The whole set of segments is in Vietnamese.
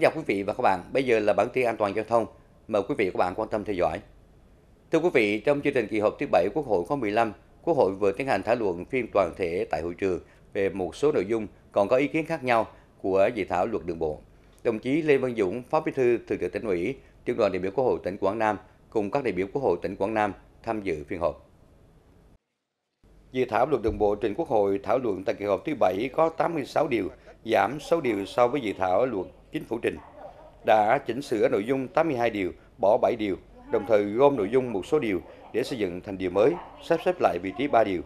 Kính chào quý vị và các bạn. Bây giờ là bản tin an toàn giao thông. Mời quý vị và các bạn quan tâm theo dõi. Thưa quý vị, trong chương trình kỳ họp thứ 7 Quốc hội khóa 15, Quốc hội vừa tiến hành thảo luận phiên toàn thể tại hội trường về một số nội dung còn có ý kiến khác nhau của dự thảo luật đường bộ. Đồng chí Lê Văn Dũng, Phó Bí thư Thường trực Tỉnh ủy, trưởng đoàn đại biểu Quốc hội tỉnh Quảng Nam cùng các đại biểu Quốc hội tỉnh Quảng Nam tham dự phiên họp. Dự thảo luật đường bộ trình Quốc hội thảo luận tại kỳ họp thứ 7 có 86 điều, giảm 6 điều so với dự thảo luật chính phủ trình. Đã chỉnh sửa nội dung 82 điều, bỏ 7 điều, đồng thời gom nội dung một số điều để xây dựng thành điều mới, sắp xếp lại vị trí 3 điều.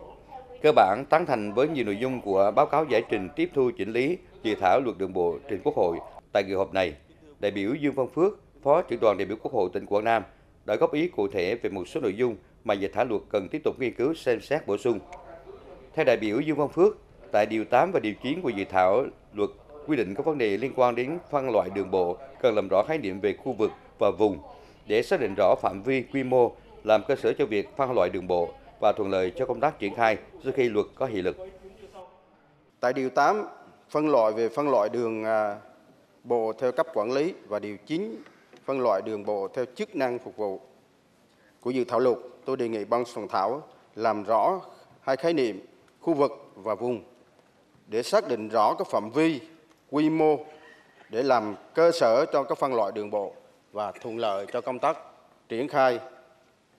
Cơ bản tán thành với nhiều nội dung của báo cáo giải trình tiếp thu chỉnh lý dự thảo luật đường bộ trình Quốc hội tại kỳ họp này. Đại biểu Dương Văn Phước, Phó trưởng đoàn đại biểu Quốc hội tỉnh Quảng Nam đã góp ý cụ thể về một số nội dung mà dự thảo luật cần tiếp tục nghiên cứu xem xét bổ sung. Theo đại biểu Dương Văn Phước, tại điều 8 và điều 9 của dự thảo luật quy định các vấn đề liên quan đến phân loại đường bộ cần làm rõ khái niệm về khu vực và vùng để xác định rõ phạm vi, quy mô, làm cơ sở cho việc phân loại đường bộ và thuận lợi cho công tác triển khai sau khi luật có hiệu lực. Tại điều 8, phân loại về phân loại đường à, bộ theo cấp quản lý và điều 9, phân loại đường bộ theo chức năng phục vụ. Của dự thảo luật, tôi đề nghị ban soạn thảo làm rõ hai khái niệm khu vực và vùng để xác định rõ các phạm vi, quy mô để làm cơ sở cho các phân loại đường bộ và thuận lợi cho công tác triển khai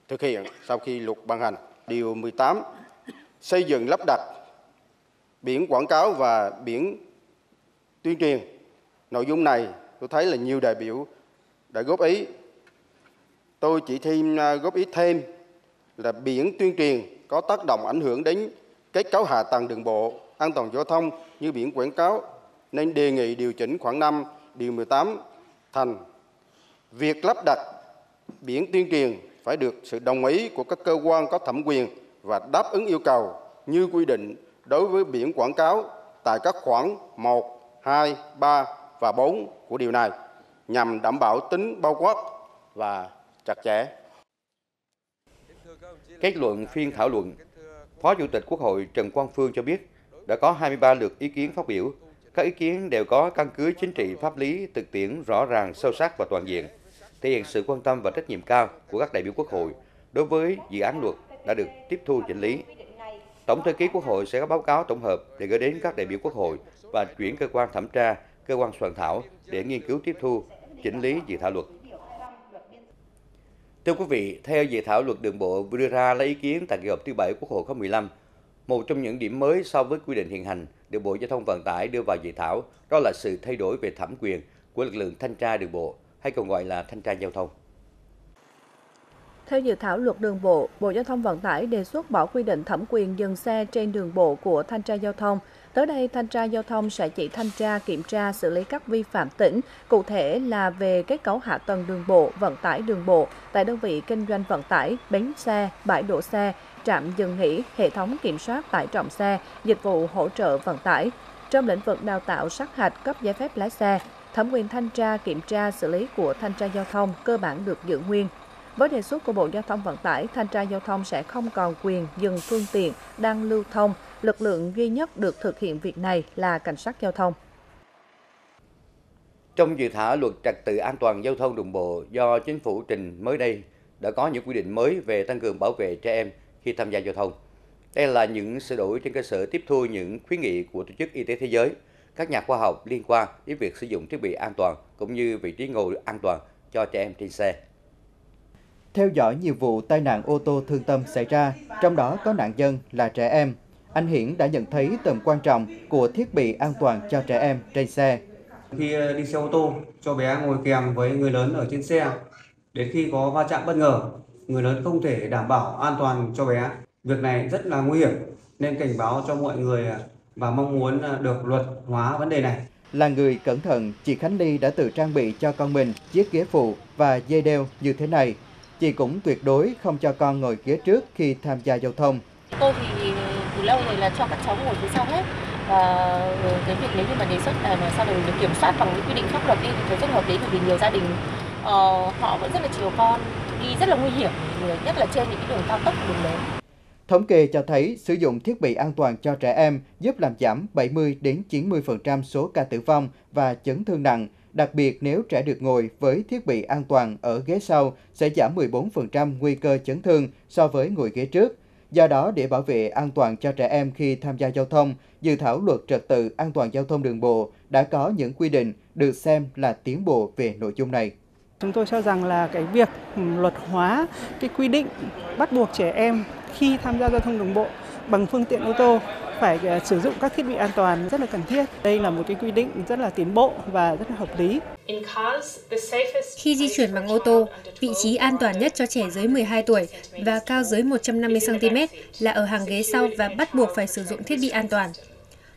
thực hiện sau khi luật ban hành. Điều 18 xây dựng lắp đặt biển quảng cáo và biển tuyên truyền. Nội dung này tôi thấy là nhiều đại biểu đã góp ý. Tôi chỉ thêm à, góp ý thêm là biển tuyên truyền có tác động ảnh hưởng đến kết cấu hạ tầng đường bộ, an toàn giao thông như biển quảng cáo nên đề nghị điều chỉnh khoảng 5 điều 18 thành việc lắp đặt biển tuyên truyền phải được sự đồng ý của các cơ quan có thẩm quyền và đáp ứng yêu cầu như quy định đối với biển quảng cáo tại các khoản 1, 2, 3 và 4 của điều này nhằm đảm bảo tính bao quát và chặt chẽ. Kết luận phiên thảo luận, Phó Chủ tịch Quốc hội Trần Quang Phương cho biết đã có 23 lượt ý kiến phát biểu. Các ý kiến đều có căn cứ chính trị pháp lý thực tiễn rõ ràng, sâu sắc và toàn diện, thể hiện sự quan tâm và trách nhiệm cao của các đại biểu Quốc hội đối với dự án luật đã được tiếp thu chỉnh lý. Tổng thư ký Quốc hội sẽ có báo cáo tổng hợp để gửi đến các đại biểu Quốc hội và chuyển cơ quan thẩm tra, cơ quan soạn thảo để nghiên cứu tiếp thu, chỉnh lý dự thảo luật. Thưa quý vị, theo dự thảo luật đường bộ vừa đưa ra lấy ý kiến tại kỳ họp thứ 7 Quốc hội khóa 15, một trong những điểm mới so với quy định hiện hành được Bộ Giao thông Vận tải đưa vào dự thảo đó là sự thay đổi về thẩm quyền của lực lượng thanh tra đường bộ hay còn gọi là thanh tra giao thông. Theo dự thảo luật đường bộ, Bộ Giao thông Vận tải đề xuất bỏ quy định thẩm quyền dừng xe trên đường bộ của thanh tra giao thông. Tới đây, thanh tra giao thông sẽ chỉ thanh tra, kiểm tra, xử lý các vi phạm tỉnh, cụ thể là về kết cấu hạ tầng đường bộ, vận tải đường bộ tại đơn vị kinh doanh vận tải, bến xe, bãi đổ xe, trạm dừng nghỉ, hệ thống kiểm soát tải trọng xe, dịch vụ hỗ trợ vận tải. Trong lĩnh vực đào tạo sát hạch cấp giấy phép lái xe, thẩm quyền thanh tra, kiểm tra, xử lý của thanh tra giao thông cơ bản được giữ nguyên. Với đề xuất của Bộ Giao thông Vận tải, thanh tra giao thông sẽ không còn quyền dừng phương tiện đang lưu thông. Lực lượng duy nhất được thực hiện việc này là cảnh sát giao thông. Trong dự thảo luật trật tự an toàn giao thông đường bộ do chính phủ trình mới đây đã có những quy định mới về tăng cường bảo vệ trẻ em khi tham gia giao thông. Đây là những sửa đổi trên cơ sở tiếp thu những khuyến nghị của Tổ chức Y tế Thế giới, các nhà khoa học liên quan đến việc sử dụng thiết bị an toàn cũng như vị trí ngồi an toàn cho trẻ em trên xe. Theo dõi nhiều vụ tai nạn ô tô thương tâm xảy ra, trong đó có nạn nhân là trẻ em, anh Hiển đã nhận thấy tầm quan trọng của thiết bị an toàn cho trẻ em trên xe. Khi ờ, đi xe ô tô, cho bé ngồi kèm với người lớn ở trên xe. Đến khi có va chạm bất ngờ, người lớn không thể đảm bảo an toàn cho bé. Việc này rất là nguy hiểm nên cảnh báo cho mọi người ờ, và mong muốn ờ, được luật hóa vấn đề này. Là người cẩn thận, chị Khánh Ly đã tự trang bị cho con mình chiếc ghế phụ và dây đeo như thế này. Chị cũng tuyệt đối không cho con ngồi ghế trước khi tham gia giao thông. Tôi thì từ lâu rồi là cho các cháu ngồi phía sau hết và cái việc nếu như mà đề xuất là mà sau này được kiểm soát bằng những quy định pháp luật đi thì thấy rất hợp lý bởi vì nhiều gia đình uh, họ vẫn rất là chiều con đi rất là nguy hiểm nhất là trên những cái đường cao tốc đường lớn. Thống kê cho thấy sử dụng thiết bị an toàn cho trẻ em giúp làm giảm 70 đến 90% số ca tử vong và chấn thương nặng, Đặc biệt nếu trẻ được ngồi với thiết bị an toàn ở ghế sau sẽ giảm 14% nguy cơ chấn thương so với ngồi ghế trước. Do đó, để bảo vệ an toàn cho trẻ em khi tham gia giao thông, dự thảo luật trật tự an toàn giao thông đường bộ đã có những quy định được xem là tiến bộ về nội dung này. Chúng tôi cho rằng là cái việc ừ, luật hóa cái quy định bắt buộc trẻ em khi tham gia giao thông đường bộ bằng phương tiện ô tô phải ờ, sử dụng các thiết bị an toàn rất là cần thiết. Đây là một cái quy định rất là tiến bộ và rất là hợp lý. Khi di chuyển bằng ô tô, vị trí an toàn nhất cho trẻ dưới 12 tuổi và cao dưới 150 cm là ở hàng ghế sau và bắt buộc phải sử dụng thiết bị an toàn.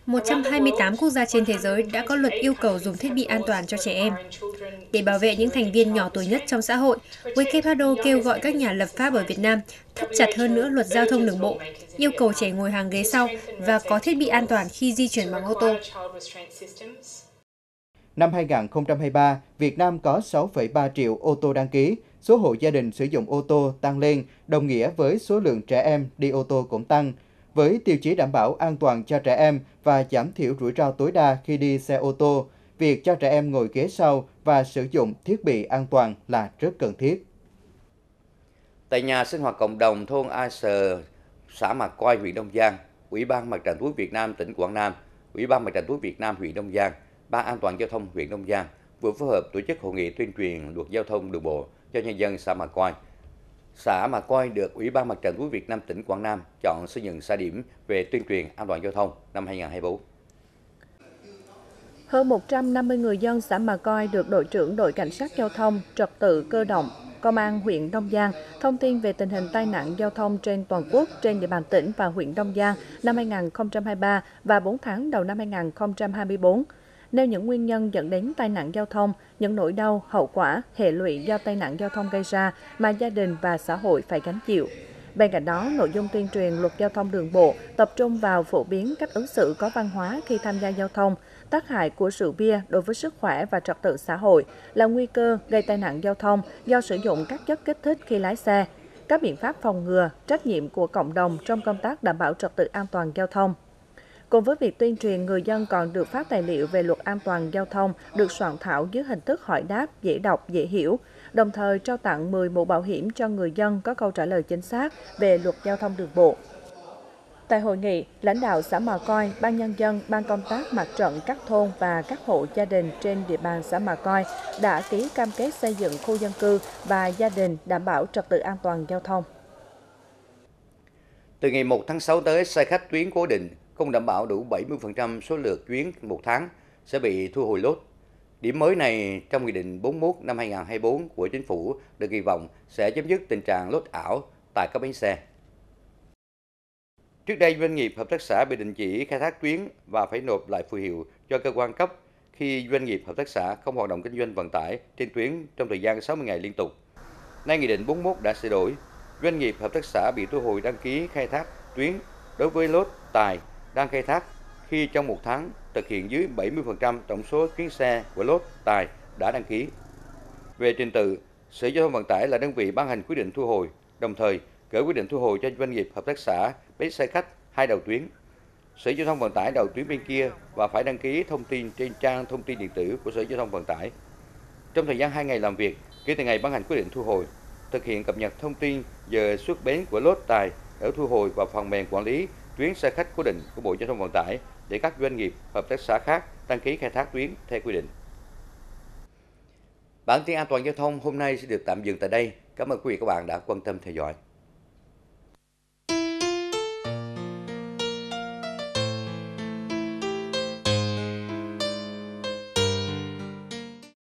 128 quốc gia trên thế giới đã có luật yêu cầu dùng thiết bị an toàn cho trẻ em. Để bảo vệ những thành viên nhỏ tuổi nhất trong xã hội, WHO kêu gọi các nhà lập pháp ở Việt Nam thắt chặt hơn nữa luật giao thông đường bộ, yêu cầu trẻ ngồi hàng ghế sau và có thiết bị an toàn khi di chuyển bằng ô tô. Năm 2023, Việt Nam có 6,3 triệu ô tô đăng ký, số hộ gia đình sử dụng ô tô tăng lên, đồng nghĩa với số lượng trẻ em đi ô tô cũng tăng – với tiêu chí đảm bảo an toàn cho trẻ em và giảm thiểu rủi ro tối đa khi đi xe ô tô, việc cho trẻ em ngồi ghế sau và sử dụng thiết bị an toàn là rất cần thiết. Tại nhà sinh hoạt cộng đồng thôn A Sờ, xã Mạc Coi, huyện Đông Giang, Ủy ban Mặt trận Tổ quốc Việt Nam tỉnh Quảng Nam, Ủy ban Mặt trận Tổ quốc Việt Nam huyện Đông Giang, Ban An toàn giao thông huyện Đông Giang vừa phối hợp tổ chức hội nghị tuyên truyền luật giao thông đường bộ cho nhân dân xã Mạc Coi xã mà coi được Ủy ban Mặt trận Tổ quốc Việt Nam tỉnh Quảng Nam chọn xây dựng xã điểm về tuyên truyền an toàn giao thông năm 2024. Hơn 150 người dân xã Mà Coi được đội trưởng đội cảnh sát giao thông, trật tự cơ động, Công an huyện Đông Giang thông tin về tình hình tai nạn giao thông trên toàn quốc trên địa bàn tỉnh và huyện Đông Giang năm 2023 và 4 tháng đầu năm 2024 nêu những nguyên nhân dẫn đến tai nạn giao thông, những nỗi đau, hậu quả, hệ lụy do tai nạn giao thông gây ra mà gia đình và xã hội phải gánh chịu. Bên cạnh đó, nội dung tuyên truyền luật giao thông đường bộ tập trung vào phổ biến cách ứng xử có văn hóa khi tham gia giao thông, tác hại của rượu bia đối với sức khỏe và trật tự xã hội là nguy cơ gây tai nạn giao thông do sử dụng các chất kích thích khi lái xe, các biện pháp phòng ngừa, trách nhiệm của cộng đồng trong công tác đảm bảo trật tự an toàn giao thông. Cùng với việc tuyên truyền, người dân còn được phát tài liệu về luật an toàn giao thông được soạn thảo dưới hình thức hỏi đáp, dễ đọc, dễ hiểu, đồng thời trao tặng 10 mũ bảo hiểm cho người dân có câu trả lời chính xác về luật giao thông đường bộ. Tại hội nghị, lãnh đạo xã Mà Coi, Ban Nhân dân, Ban công tác mặt trận các thôn và các hộ gia đình trên địa bàn xã Mà Coi đã ký cam kết xây dựng khu dân cư và gia đình đảm bảo trật tự an toàn giao thông. Từ ngày 1 tháng 6 tới, xe khách tuyến cố định không đảm bảo đủ 70% số lượt chuyến một tháng sẽ bị thu hồi lốt. Điểm mới này trong Nghị định 41 năm 2024 của Chính phủ được kỳ vọng sẽ chấm dứt tình trạng lốt ảo tại các bến xe. Trước đây, doanh nghiệp hợp tác xã bị đình chỉ khai thác tuyến và phải nộp lại phù hiệu cho cơ quan cấp khi doanh nghiệp hợp tác xã không hoạt động kinh doanh vận tải trên tuyến trong thời gian 60 ngày liên tục. Nay Nghị định 41 đã sửa đổi, doanh nghiệp hợp tác xã bị thu hồi đăng ký khai thác tuyến đối với lốt tài đang khai thác khi trong một tháng thực hiện dưới 70% tổng số chuyến xe của lốt tài đã đăng ký. Về trình tự, Sở Giao thông Vận tải là đơn vị ban hành quyết định thu hồi, đồng thời gửi quyết định thu hồi cho doanh nghiệp hợp tác xã bến xe khách hai đầu tuyến. Sở Giao thông Vận tải đầu tuyến bên kia và phải đăng ký thông tin trên trang thông tin điện tử của Sở Giao thông Vận tải. Trong thời gian 2 ngày làm việc, kể từ ngày ban hành quyết định thu hồi, thực hiện cập nhật thông tin giờ xuất bến của lốt tài ở thu hồi vào phần mềm quản lý tuyến xe khách cố định của Bộ Giao thông Vận tải để các doanh nghiệp, hợp tác xã khác đăng ký khai thác tuyến theo quy định. Bản tin an toàn giao thông hôm nay sẽ được tạm dừng tại đây. Cảm ơn quý vị và các bạn đã quan tâm theo dõi.